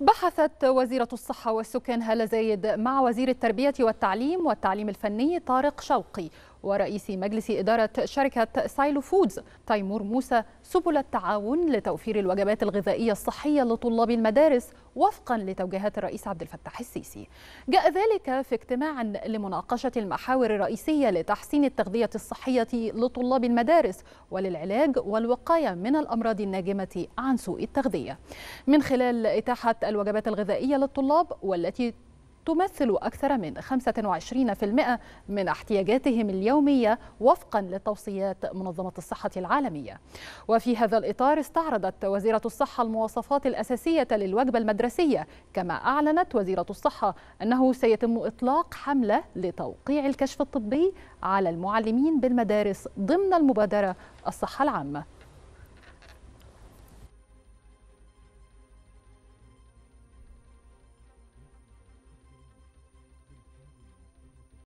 بحثت وزيرة الصحة والسكان هالة زايد مع وزير التربية والتعليم والتعليم الفني طارق شوقي ورئيس مجلس إدارة شركة سايلو فودز تيمور موسى سبل التعاون لتوفير الوجبات الغذائية الصحية لطلاب المدارس وفقا لتوجيهات الرئيس عبد الفتاح السيسي. جاء ذلك في اجتماع لمناقشة المحاور الرئيسية لتحسين التغذية الصحية لطلاب المدارس وللعلاج والوقاية من الأمراض الناجمة عن سوء التغذية. من خلال إتاحة الوجبات الغذائية للطلاب والتي تمثل أكثر من 25% من احتياجاتهم اليومية وفقا لتوصيات منظمة الصحة العالمية. وفي هذا الإطار استعرضت وزيرة الصحة المواصفات الأساسية للوجبة المدرسية كما أعلنت وزيرة الصحة أنه سيتم إطلاق حملة لتوقيع الكشف الطبي على المعلمين بالمدارس ضمن المبادرة الصحة العامة.